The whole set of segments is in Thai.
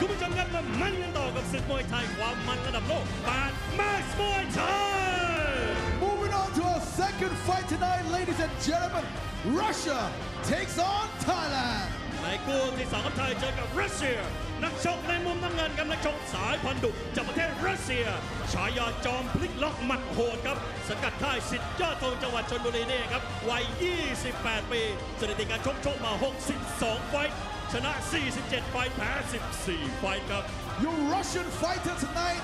คุณผู้ชมครับมามันกันต่อกับศึกมวยไทยความมันระดับโลกปานมาสมวยไทย Moving on to our second fight tonight, ladies and gentlemen. Russia takes on Thailand. ในคู่ที่สองของไทยเจอกับรัสเซีย นักชกในมุมน้ำเงินกับนักชกสายพันธุ์ดุจากประเทศรัสเซีย ฉายาจอมพลิกล็อกหมัดโหดครับสังกัดค่ายสิทธิ์ยอดธงจังหวัดชนบุรีนี่ครับวัย 28 ปี สถิติการชกชกมา 62 ไฟท์ ชนะ 47 ไฟท์แพ้ 14 ไฟท์ครับ Your Russian fighter tonight,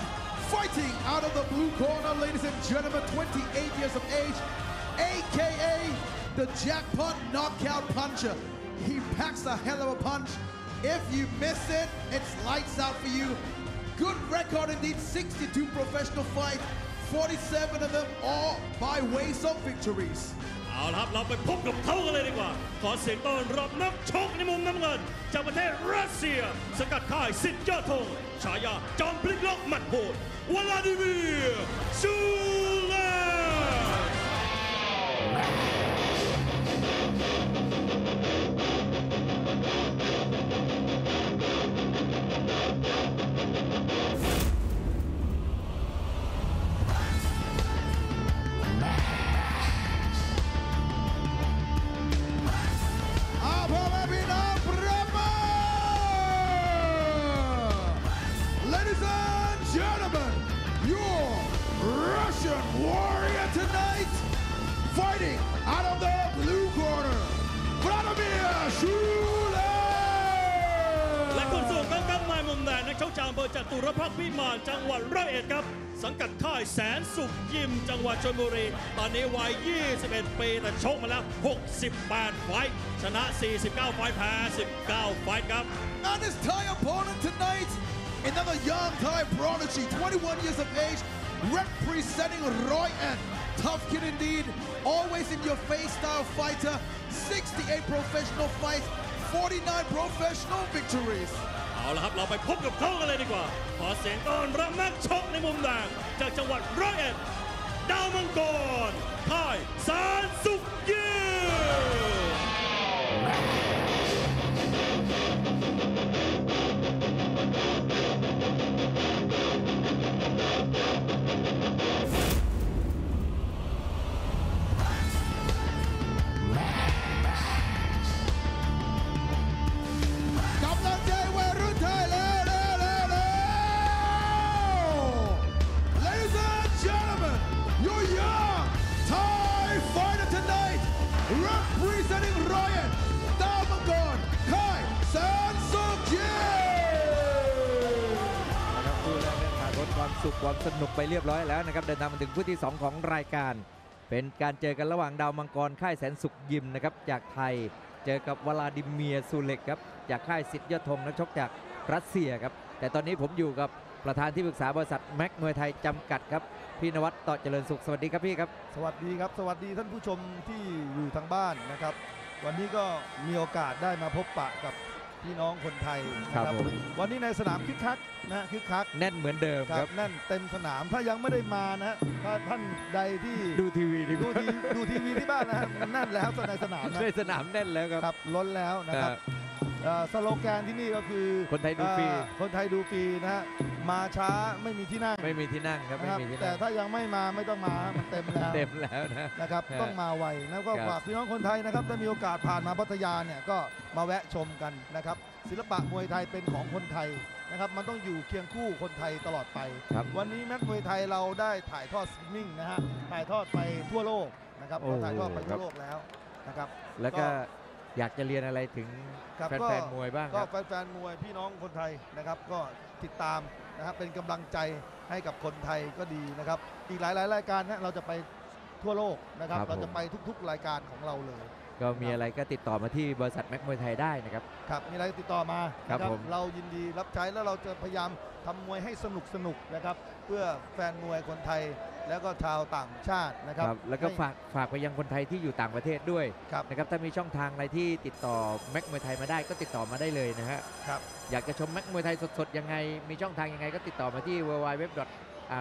fighting out of the blue corner, ladies and gentlemen, 28 years of age, aka the jackpot knockout puncher. He packs a hell of a punch. If you miss it, it's lights out for you. Good record indeed, 62 professional fights, 47 of them all by ways of victories. เอาละครับเราไปพบกับเขากันเลยดีกว่า ขอเสียงต้อนรับนักชกในมุมน้ำเงิน จากประเทศรัสเซีย สกัดค่ายสิทธิ์ยอดธงฉายาจอมพลิกล็อกหมัดโหดวลาดิเมียร์ชูเลน ดงนักชกจากอำเภอจตุรพักษ์พิมานจังหวัดร้อยเอ็ดครับ สังกัดค่ายแสนสุขยิมจังหวัดชลบุรี ตอนนี้วัย 21 ปีแต่ชกมาแล้ว 68 ไฟท์ชนะ 49 ไฟท์แพ้ 19 ไฟท์ครับ And his Thai opponent tonight, another young Thai prodigy, 21 years of age, representing Roy and tough kid indeed, always in your face style fighter, 68 professional fights, 49 professional victories. เอาละครับ เราไปพบกับเขากันเลยดีกว่า ขอเสียงต้อนรับนักชกในมุมแดงจากจังหวัดร้อยเอ็ด ดาวมังกรค่ายสารสุข สุขความสนุกไปเรียบร้อยแล้วนะครับเดินทางมาถึงคู่ที่ 2 ของรายการ เป็นการเจอกันระหว่างดาวมังกรค่ายแสนสุขยิมนะครับจากไทยเจอกับวลาดิเมียร์ซูเล็กครับจากค่ายสิทธิ์ยอดธงนักชกจากรัสเซียครับแต่ตอนนี้ผมอยู่กับประธานที่ปรึกษาบริษัทแม็กมวยไทยจำกัดครับพี่นวัดต่อเจริญสุขสวัสดีครับพี่ครับสวัสดีครับ สวัสดีท่านผู้ชมที่อยู่ทางบ้านนะครับ วันนี้ก็มีโอกาสได้มาพบปะกับ พี่น้องคนไทยนะครับผม วันนี้ในสนามคึกคักนะคึกคักแน่นเหมือนเดิมคครัรับบแน่นเต็มสนามถ้ายังไม่ได้มานะฮะถ้าท่านใดที่ดูทีวีดีกดูว่าทีดูทีวีที่บ้านนะฮะแน่นแล้วในสนามนะในสนามแน่นแล้วครับครับล้นแล้วนะครับเอ่อสโลแกนที่นี่ก็คือคนไทยดูฟรี เอ่อคนไทยดูฟรีนะฮะ มาช้าไม่มีที่นั่งไม่มีที่นั่งครับนะไม่ครับมีที่แต่นั่งถ้ายังไม่มาไม่ต้องมาฮะมันเต็มแล้วเต็มแล้วนะ นะครับฮะต้องมาไวแล้วก็ครับ ฝากพี่น้องคนไทยนะครับถ้ามีโอกาสผ่านมาพัทยาเนี่ยก็มาแวะชมกันนะครับ ศิลปะมวยไทยเป็นของคนไทยนะครับ มันต้องอยู่เคียงคู่คนไทยตลอดไป ครับ วันนี้ Max มวยไทยเราได้ถ่ายทอดสตรีมมิ่งนะฮะถ่ายทอดไปทั่วโลกนะครับโอ้ เราถ่ายทอดไปครัทั่บวโลกแล้วนะครับ แล้วก็ อยากจะเรียนอะไรถึงครับแฟนๆมวยบ้างคก็รับ แฟนๆมวยพี่น้องคนไทยนะครับ ก็ติดตาม นะครับเป็นกำลังใจให้กับคนไทยก็ดีนะครับ อีกหลายๆรายการนะเราจะไปทั่วโลกนะครับครับเราจะผมไปทุก ๆ รายการของเราเลย ก็มีอะไรก็ติดต่อมาที่บริษัทแม็กมวยไทยได้นะครับ ครับมีอะไรติดต่อมาครับนะผมเรายินดีรับใช้แล้วเราจะพยายามทำมวยให้สนุกสนุกนะครับ เพื่อแฟนมวยคนไทยแล้วก็ชาวต่างชาตินะครับครับแล้วก็ให้ฝากฝากไปยังคนไทยที่อยู่ต่างประเทศด้วยครับนะครับถ้ามีช่องทางอะไรที่ติดต่อแม็กมวยไทยมาได้ก็ติดต่อมาได้เลยนะฮะครับอยากจะชมแม็กมวยไทยสดๆยังไง มีช่องทางยังไงก็ติดต่อมาที่ w w w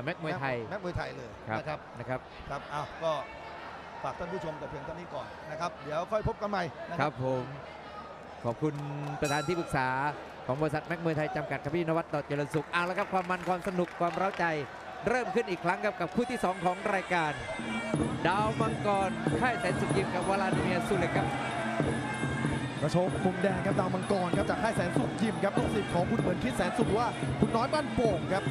แม็กมวยไทยแม็กมวยไทยเลยครับนะครับนะครับครับอ้าวก็ ฝากท่านผู้ชมแต่เพียงเท่านี้ก่อนนะครับ เดี๋ยวค่อยพบกันใหม่นะคครัรับบผมกขอบคุณประธานที่ปรึกษาของบริษัทแม็กมวยไทยจำกัดครับพี่นวัดต่อเจริญสุขเอาละครับความมันความสนุกความเร้าใจ เริ่มขึ้นอีกครั้งครับกับคู่ที่ 2 ของรายการ ดาวมังกรค่ายแสนสุขยิมกับวลาดิเมียร์ซูเล็กครับ กระโชกมุมแดงครับดาวมังกรครับจากค่ายแสนสุขยิมครับลูกศิษย์ของคุณเหมือนคิดแสนสุขหรือว่าคุณน้อยบ้านโป่งครับ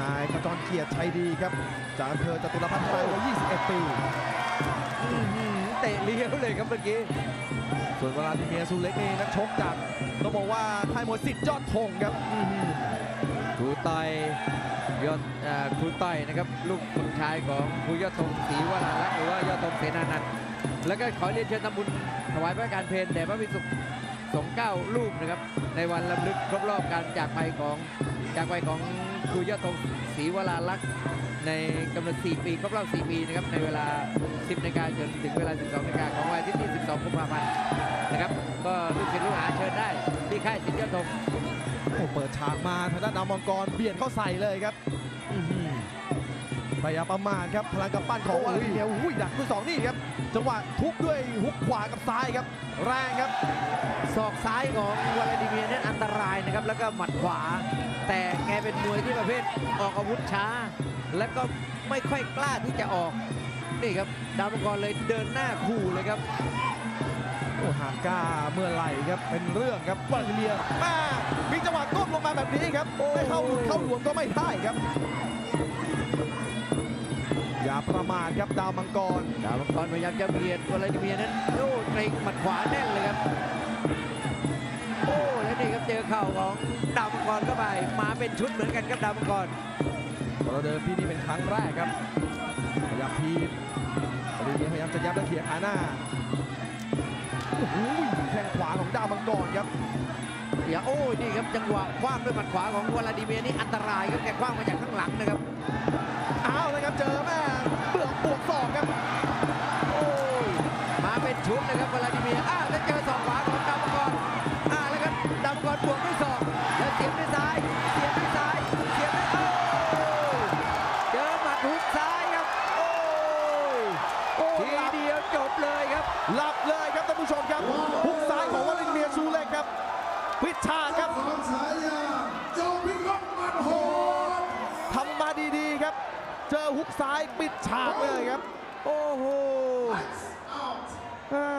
นายขจรเกียรติชัยดีครับ จากอำเภอจตุรพัฒน์ไทยวัย21 ปีอื้อหือ เตะเลี้ยวเลยครับเมื่อกี้ ส่วนเวลาดิเมียร์ซูเล็กนี่นักชกจากต้องบอกว่าค่ายมวยสิทธิ์ยอดธงครับครูต่อยยอดเอ่อครูต่อยนะครับลูกคนชายของครูยอดธงศรีวราลักษ์หรือว่ายอดธงเสนานันท์แล้วก็ขอเรียนเชิญทำบุญถวายพระการเพลแด่พระพิสุขสงฆ์เก้ารูปนะครับ ในวันลำลึกครบรอบการจากไปของจากไปของครูยอดธงศรีวราลักษ์ ในกำหนด 4 ปีครบรอบ 4 ปีนะครับในเวลา 10นาฬิกาจนถึงเวลา 12นาฬิกาของวันอาทิตย์ที่ 12กุมภาพันธ์นะครับ ก็ลูกศิษย์ลูกหาเชิญได้ที่ค่ายสิทธิยอดธงโอ้เปิดฉากมาทางด้านดาวมังกรเบียดเข้าใส่เลยครับอื้อหือพยายามประมาทครับพลังกำปั้นของวาลาดิเมียร์อุ้ยดักด้วยสองนี่ครับจังหวะทุบด้วยฮุกขวากับซ้ายครับ แรงครับศอกซ้ายของวลาดิเมียร์นั้นอันตรายนะครับแล้วก็หมัดขวา แต่แกเป็นมวยที่ประเภทออกอาวุธช้า แล้วก็ไม่ค่อยกล้าที่จะออก นี่ครับดาวมังกรเลยเดินหน้าขู่เลยครับโอ้หากกล้าเมื่อไหร่ครับเป็นเรื่องครับวาลาดิเมียร์มามีจังหวะก้มลงมาแบบนี้ครับไม่เข้าเข้าหลวมก็ไม่ได้ครับ อย่าประมาทครับดาวมังกร ดาวมังกรพยายามจะเบียดวลาดิเมียร์นั้นโอ้เกรงหมัดขวาแน่นเลยครับโอ้แล้วนี่ครับเจอเข่าของ ดาวมังกรเข้าไปมาเป็นชุดเหมือนกันครับดาวมังกรเราเดิมที่นี่เป็นครั้งแรกครับพยายามพีดวาลาดิเมียร์พยายามจะยับและเขียขาหน้าโอ้โหแข้งขวาของดาวมังกรครับอย่าโอ้ยนี่ครับจังหวะคว้างด้วยหมัดขวาของวลาดิเมียร์นี่อันตรายครับแกคว้างมาจากข้างหลังนะครับเอาเลยครับเจอแม่เปลือกบวกศอกครับโอ้ยมาเป็นชุดเลยครับวลาดิเมีย ซ้ายปิดฉากเลยครับ โอ้โหอ่า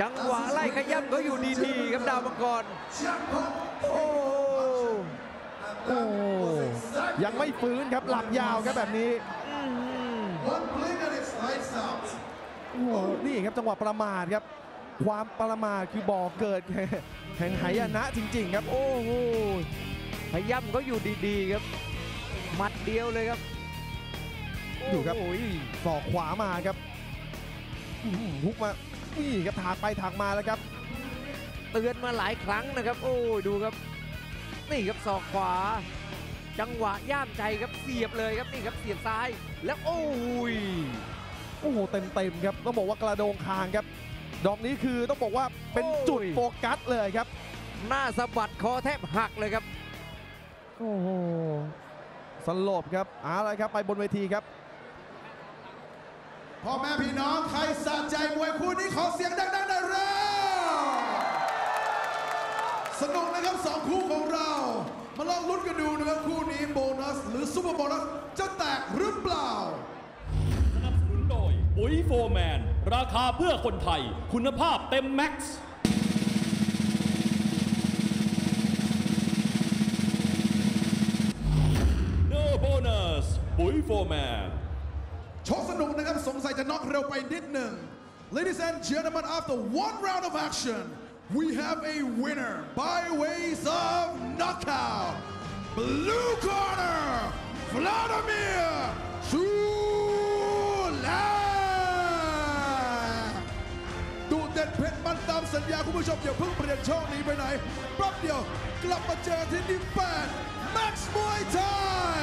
จังหวะไล่ขย้ำเขาอยู่ดีๆครับดาวมังกรโอ้โอ้ยังไม่ฟื้นครับหลับยาวครับแบบนี้ One blink and it's lights out โอ้โหนี่ครับจังหวะประมาทครับ ความประมาทคือบ่อเกิดแห่งหายนะจริง ๆ ครับ โอ้โหขย้ำเขาอยู่ดีๆครับ หมัดเดียวเลยครับ ดูครับโอ้ยศอกขวามาครับอื้อหือฮุกมานี่ครับถากไปถากมาแล้วครับ เตือนมาหลายครั้งนะครับ โอ้ยดูครับ นี่ครับศอกขวา จังหวะย่ามใจครับเสียบเลยครับนี่ครับเสียบซ้ายแล้วโอ้ยโอ้โหเต็มๆครับต้องบอกว่ากระโดงคางครับ ดอกนี้คือต้องบอกว่าเป็นจุดโอ้ยโฟกัสเลยครับ หน้าสะบัดคอแทบหักเลยครับ โอ้โหสลบครับเอาละครับไปบนเวทีครับ พ่อแม่พี่น้องใครสะใจมวยคู่นี้ขอเสียงดังๆหน่อยเร็วสนุกนะครับสองคู่ของเรา มาลองลุ้นกันดูนะครับคู่นี้โบนัส หรือซูเปอร์โบนัส จะแตกหรือเปล่า สนับสนุนโดยปุ๋ยโฟร์แมน ราคาเพื่อคนไทย คุณภาพเต็มแม็กซ์ No bonus ปุ๋ยโฟร์แมน นุกนะครับ สงสัยจะน็อกเร็วไปนิดหนึ่ง Ladies and gentlemen after one round of action we have a winner by ways of knockout blue corner Vladimir Shula ดูเด็ดเผ็ดมันตามสัญญาคุณผู้ชมอย่าเพิ่งเปลี่ยนช่องนี้ไปไหนแป๊บเดียวกลับมาเจอที่ดิแปด Max Muay Thai